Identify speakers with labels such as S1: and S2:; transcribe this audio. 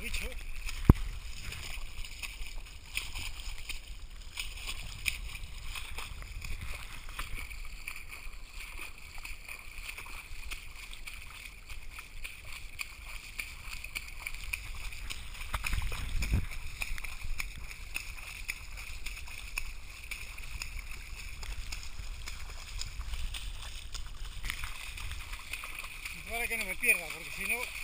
S1: bichos. Para que no me pierda, porque si no